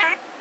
Sure.